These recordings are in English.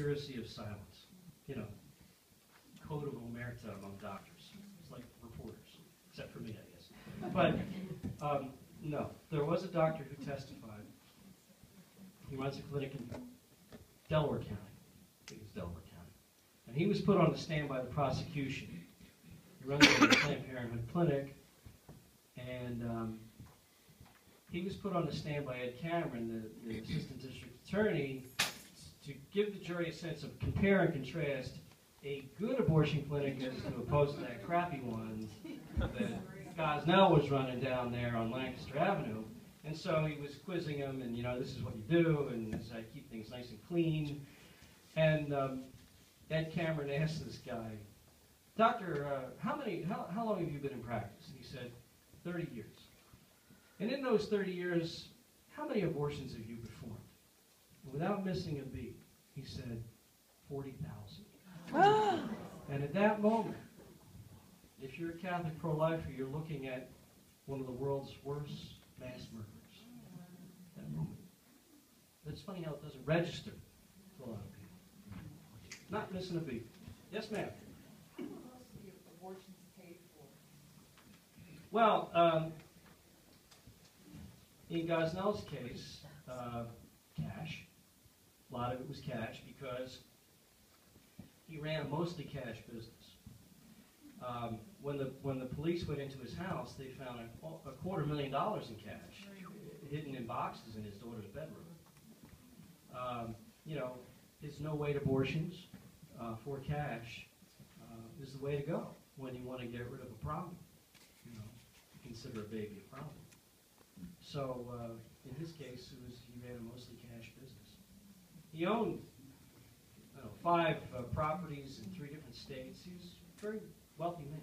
conspiracy of silence. You know, code of omerta among doctors. It's like reporters, except for me, I guess. But um, no, there was a doctor who testified. He runs a clinic in Delaware County. I think it's Delaware County. And he was put on the stand by the prosecution. He runs a Planned Parenthood clinic, and um, he was put on the stand by Ed Cameron, the, the assistant district attorney, to give the jury a sense of compare and contrast a good abortion clinic as to opposed to that crappy one that Gosnell was running down there on Lancaster Avenue. And so he was quizzing him, and you know, this is what you do, and this is how you keep things nice and clean. And um, Ed Cameron asked this guy, Doctor, uh, how many, how, how long have you been in practice? And he said, 30 years. And in those 30 years, how many abortions have you performed? Without missing a beat, he said, 40,000. and at that moment, if you're a Catholic pro-lifer, you're looking at one of the world's worst mass murders. That moment. It's funny how it doesn't register to a lot of people. Not missing a beat. Yes, ma'am. mostly abortions paid for? Well, um, in Gosnell's case, uh, cash. A lot of it was cash because he ran a mostly cash business. Um, when the when the police went into his house, they found a, a quarter million dollars in cash hidden in boxes in his daughter's bedroom. Um, you know, his no wait abortions uh, for cash uh, is the way to go when you want to get rid of a problem. You know, consider a baby a problem. So uh, in his case, it was he ran a mostly cash business. He owned know, five uh, properties in three different states. He was a very wealthy man.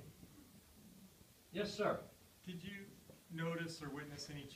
Yes, sir. Did you notice or witness any